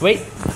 Wait.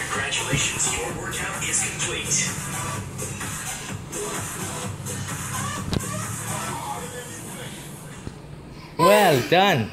Congratulations, your workout is complete. Well done.